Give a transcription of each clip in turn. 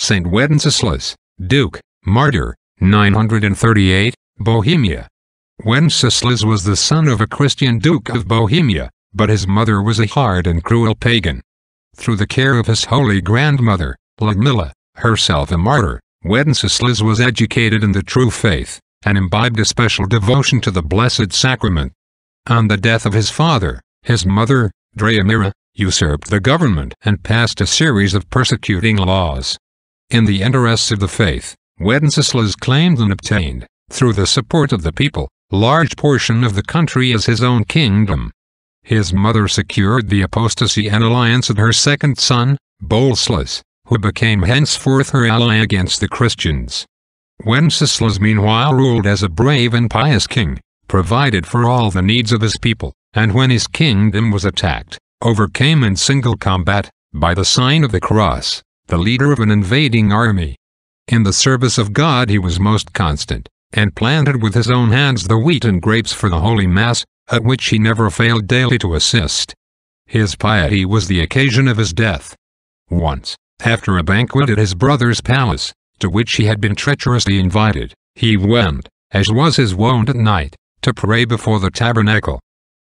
Saint Wenceslas, Duke, Martyr, 938, Bohemia. Wenceslas was the son of a Christian Duke of Bohemia, but his mother was a hard and cruel pagan. Through the care of his holy grandmother, Ludmilla, herself a martyr, Wenceslas was educated in the true faith, and imbibed a special devotion to the Blessed Sacrament. On the death of his father, his mother, Drahomira, usurped the government and passed a series of persecuting laws. In the interests of the faith, Wenceslas claimed and obtained, through the support of the people, large portion of the country as his own kingdom. His mother secured the apostasy and alliance of her second son, Boleslas, who became henceforth her ally against the Christians. Wenceslas meanwhile ruled as a brave and pious king, provided for all the needs of his people, and when his kingdom was attacked, overcame in single combat, by the sign of the cross, the leader of an invading army. In the service of God he was most constant, and planted with his own hands the wheat and grapes for the Holy Mass, at which he never failed daily to assist. His piety was the occasion of his death. Once, after a banquet at his brother's palace, to which he had been treacherously invited, he went, as was his wont at night, to pray before the tabernacle.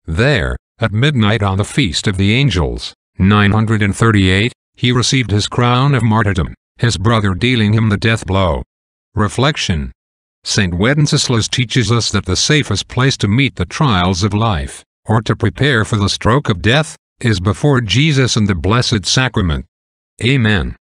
There, at midnight on the Feast of the Angels, 938, he received his crown of martyrdom, his brother dealing him the death blow. Reflection St. Wenceslas teaches us that the safest place to meet the trials of life, or to prepare for the stroke of death, is before Jesus and the Blessed Sacrament. Amen.